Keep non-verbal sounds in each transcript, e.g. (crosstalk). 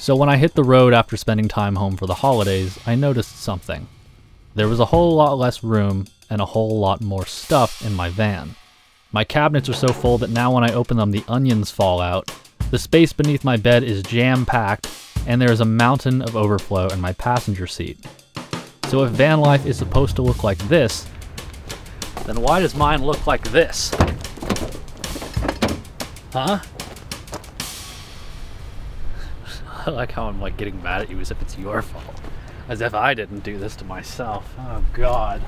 So when I hit the road after spending time home for the holidays, I noticed something. There was a whole lot less room and a whole lot more stuff in my van. My cabinets are so full that now when I open them, the onions fall out. The space beneath my bed is jam packed, and there is a mountain of overflow in my passenger seat. So if van life is supposed to look like this, then why does mine look like this? Huh? I (laughs) like how I'm like getting mad at you as if it's your fault. As if I didn't do this to myself. Oh god.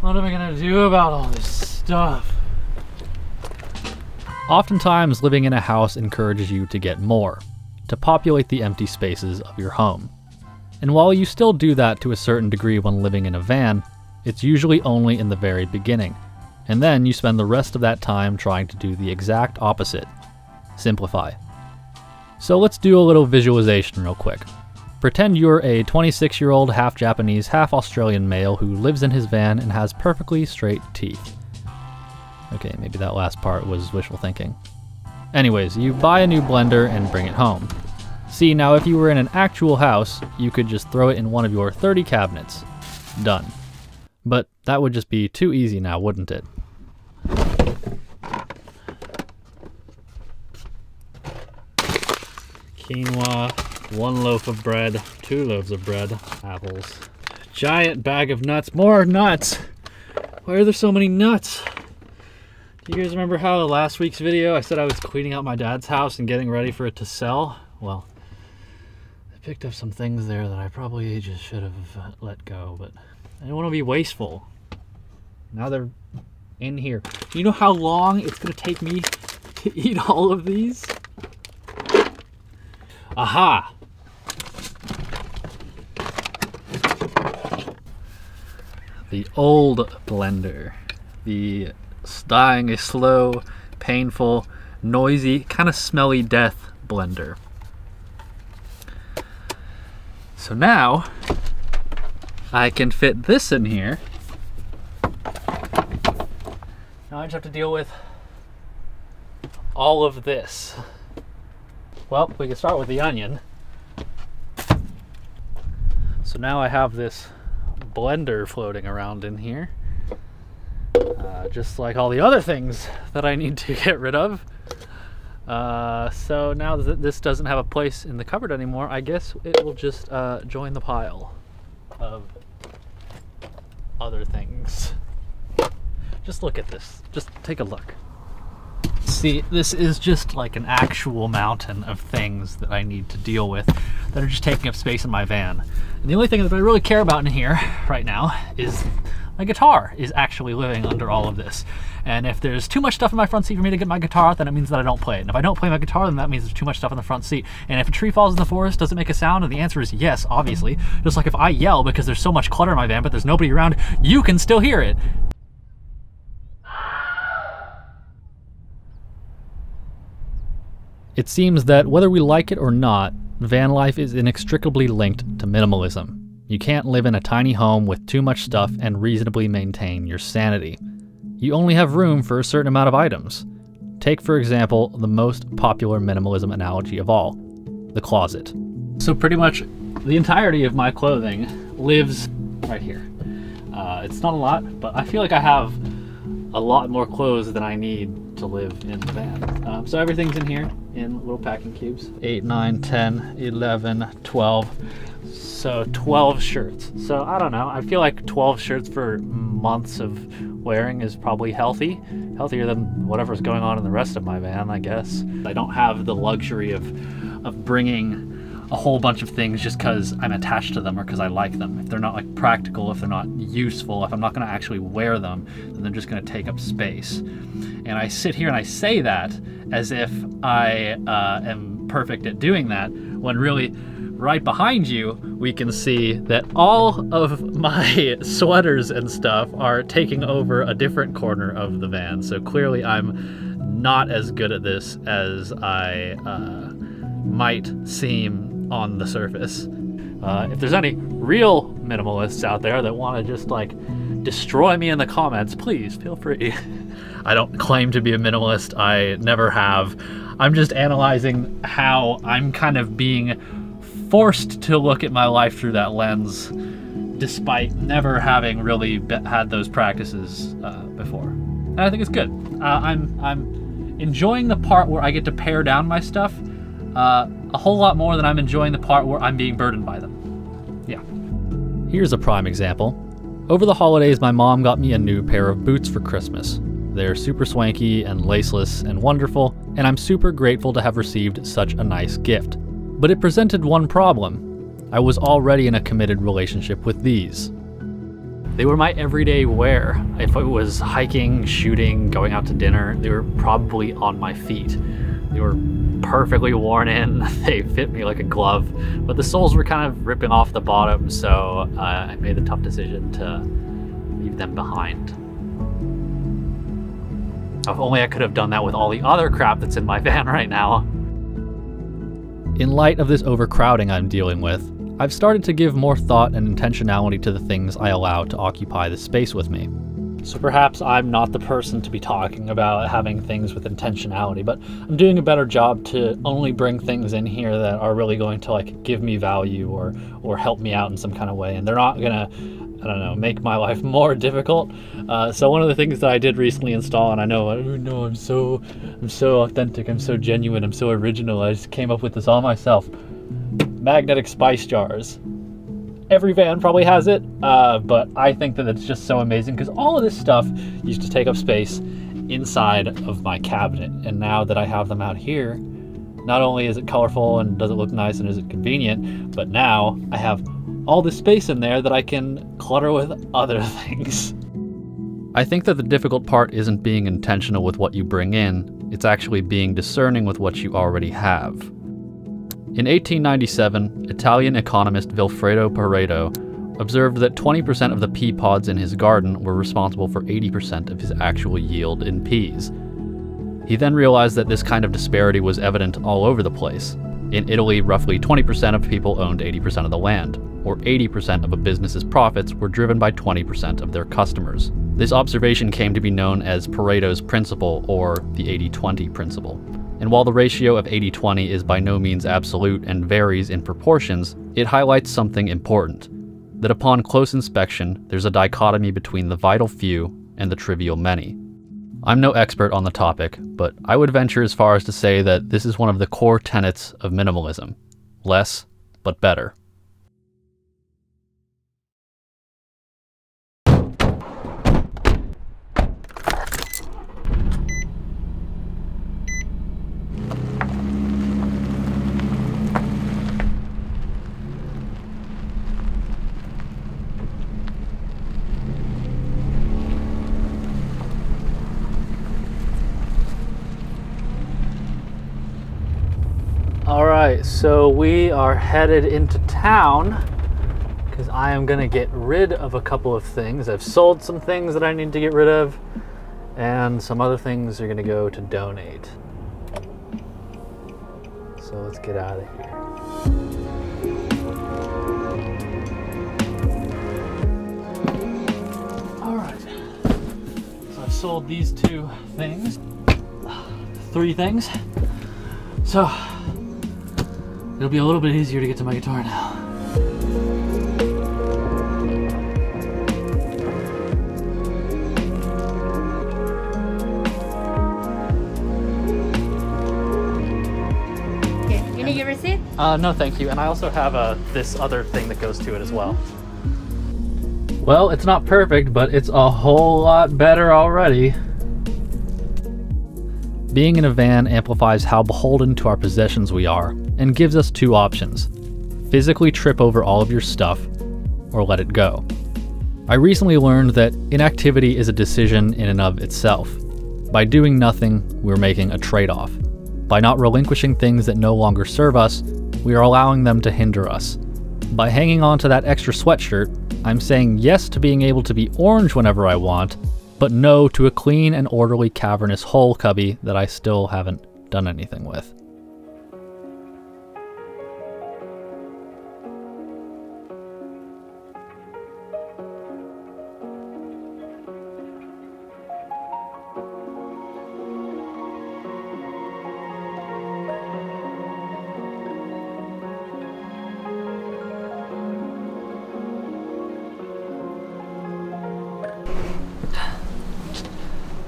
What am I gonna do about all this stuff? Oftentimes, living in a house encourages you to get more, to populate the empty spaces of your home. And while you still do that to a certain degree when living in a van, it's usually only in the very beginning. And then you spend the rest of that time trying to do the exact opposite simplify. So let's do a little visualization real quick. Pretend you're a 26 year old half Japanese, half Australian male who lives in his van and has perfectly straight teeth. Okay, maybe that last part was wishful thinking. Anyways, you buy a new blender and bring it home. See, now if you were in an actual house, you could just throw it in one of your 30 cabinets. Done. But that would just be too easy now, wouldn't it? Quinoa, one loaf of bread, two loaves of bread, apples. Giant bag of nuts, more nuts! Why are there so many nuts? Do you guys remember how last week's video I said I was cleaning out my dad's house and getting ready for it to sell? Well, I picked up some things there that I probably just should have uh, let go, but I don't want to be wasteful. Now they're in here. Do you know how long it's going to take me to (laughs) eat all of these? Aha! The old blender. The dying a slow, painful, noisy, kind of smelly death blender. So now I can fit this in here. Now I just have to deal with all of this. Well, we can start with the onion. So now I have this blender floating around in here. Uh, just like all the other things that I need to (laughs) get rid of. Uh, so now that this doesn't have a place in the cupboard anymore, I guess it will just uh, join the pile of other things. Just look at this. Just take a look. See, this is just like an actual mountain of things that I need to deal with that are just taking up space in my van. And the only thing that I really care about in here right now is my guitar is actually living under all of this. And if there's too much stuff in my front seat for me to get my guitar, out, then it means that I don't play it. And if I don't play my guitar, then that means there's too much stuff in the front seat. And if a tree falls in the forest, does it make a sound? And the answer is yes, obviously. Just like if I yell because there's so much clutter in my van, but there's nobody around, you can still hear it. It seems that whether we like it or not, van life is inextricably linked to minimalism. You can't live in a tiny home with too much stuff and reasonably maintain your sanity. You only have room for a certain amount of items. Take, for example, the most popular minimalism analogy of all the closet. So, pretty much the entirety of my clothing lives right here. Uh, it's not a lot, but I feel like I have a lot more clothes than I need to live in the van. Um, so everything's in here in little packing cubes. 8, 9, 10, 11, 12. So 12 shirts. So I don't know. I feel like 12 shirts for months of wearing is probably healthy. Healthier than whatever's going on in the rest of my van, I guess. I don't have the luxury of of bringing a whole bunch of things just because I'm attached to them or because I like them. If they're not like practical, if they're not useful, if I'm not going to actually wear them, then they're just going to take up space. And I sit here and I say that as if I uh, am perfect at doing that, when really, right behind you, we can see that all of my (laughs) sweaters and stuff are taking over a different corner of the van. So clearly, I'm not as good at this as I uh, might seem on the surface. Uh, if there's any real minimalists out there that want to just like destroy me in the comments, please feel free. (laughs) I don't claim to be a minimalist. I never have. I'm just analyzing how I'm kind of being forced to look at my life through that lens, despite never having really had those practices uh, before. And I think it's good. Uh, I'm I'm enjoying the part where I get to pare down my stuff uh, a whole lot more than I'm enjoying the part where I'm being burdened by them. Yeah. Here's a prime example. Over the holidays, my mom got me a new pair of boots for Christmas. They're super swanky and laceless and wonderful, and I'm super grateful to have received such a nice gift. But it presented one problem. I was already in a committed relationship with these. They were my everyday wear. If I was hiking, shooting, going out to dinner, they were probably on my feet. They were perfectly worn in. (laughs) They fit me like a glove, but the soles were kind of ripping off the bottom, so uh, I made the tough decision to leave them behind. If only I could have done that with all the other crap that's in my (laughs) van right now. In light of this overcrowding I'm dealing with, I've started to give more thought and intentionality to the things I allow to occupy the space with me. So perhaps I'm not the person to be talking about having things with intentionality, but I'm doing a better job to only bring things in here that are really going to like give me value or or help me out in some kind of way, and they're not gonna I don't know, make my (laughs) life more difficult. Uh, so one of the things that I did recently install, and I know, I know I'm so, I'm so authentic, I'm so genuine, I'm so original. I just came up with this all myself. Magnetic spice jars. Every van probably has it, uh, but I think that it's just so amazing because all of this stuff used to take up space inside of my cabinet, and now that I have them out here, not only is it colorful and does it look nice and is it convenient, but now I have all this space in there that I can clutter with other (laughs) things. I think that the difficult part isn't being intentional with what you bring in, it's actually being discerning with what you already have. In 1897, Italian economist Vilfredo Pareto observed that 20% of the pea pods in his garden were responsible for 80% of his actual yield in peas. He then realized that this kind of disparity was evident all over the place. In Italy, roughly 20% of people owned 80% of the land, or 80% of a business's profits were driven by 20% of their customers. This observation came to be known as Pareto's principle, or the 80 20 principle. And while the ratio of 80 20 is by no means absolute and varies in proportions, it highlights something important that upon close inspection, there's a dichotomy between the vital few and the trivial many. I'm no expert on the topic, but I would venture as far as to say that this is one of the core tenets of minimalism less, but better. All right, so we are headed into town because I am going to get rid of a couple of things. I've sold some things that I need to get rid of, and some other things are going to go to donate. So let's get out of here. All right, so I've sold these two things, three things. So It'll be a little bit easier to get to my guitar now. Okay, you need your receipt? Uh, no, thank you. And I also have uh, this other thing that goes to it as well. Well, it's not perfect, but it's a whole lot better already. Being in a van amplifies how beholden to our possessions we are, and gives us two options physically trip over all of your stuff, or let it go. I recently learned that inactivity is a decision in and of itself. By doing nothing, we're making a trade off. By not relinquishing things that no longer serve us, we are allowing them to hinder us. By hanging on to that extra sweatshirt, I'm saying yes to being able to be orange whenever I want, but no to a clean and orderly cavernous hole cubby that I still haven't done anything with.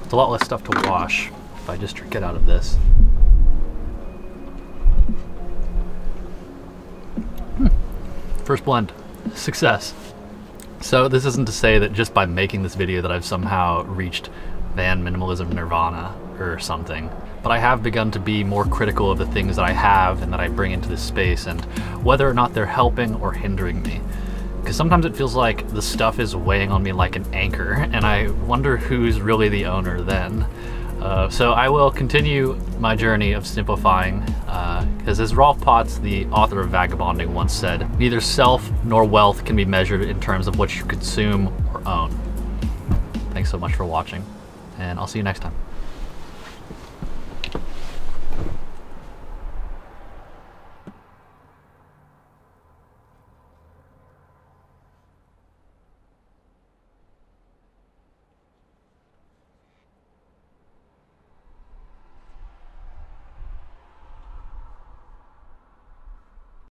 It's a lot less stuff to wash if I just drink it out of this. Hmm. First blend. Success. So this isn't to say that just by making this video that I've somehow reached van minimalism nirvana or something, but I have begun to be more critical of the things that I have and that I bring into this space and whether or not they're helping or hindering me. Because sometimes it feels like the stuff is weighing on me like an anchor, and I wonder who's really the owner then. Uh, so I will continue my journey of simplifying, because uh, as Rolf Potts, the author of Vagabonding, once said, neither self nor wealth can be measured in terms of what you consume or own. Thanks so much for watching, and I'll see you next time.